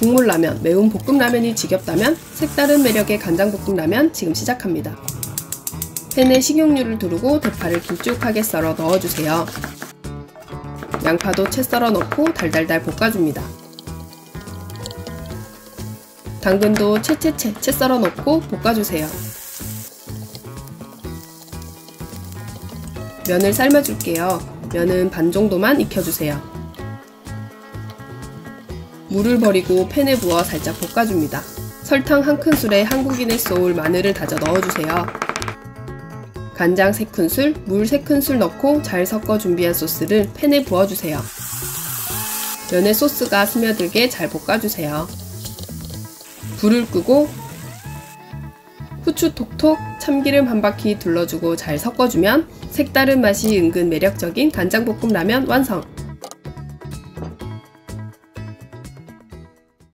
국물라면, 매운 볶음라면이 지겹다면 색다른 매력의 간장볶음라면 지금 시작합니다. 팬에 식용유를 두르고 대파를 길쭉하게 썰어 넣어주세요. 양파도 채 썰어 넣고 달달달 볶아줍니다. 당근도 채채채 채 썰어 넣고 볶아주세요. 면을 삶아줄게요. 면은 반 정도만 익혀주세요. 물을 버리고 팬에 부어 살짝 볶아줍니다. 설탕 한 큰술에 한국인의 소울 마늘을 다져 넣어주세요. 간장 3큰술, 물 3큰술 넣고 잘 섞어 준비한 소스를 팬에 부어주세요. 면에 소스가 스며들게 잘 볶아주세요. 불을 끄고 후추 톡톡, 참기름 한 바퀴 둘러주고 잘 섞어주면 색다른 맛이 은근 매력적인 간장볶음 라면 완성!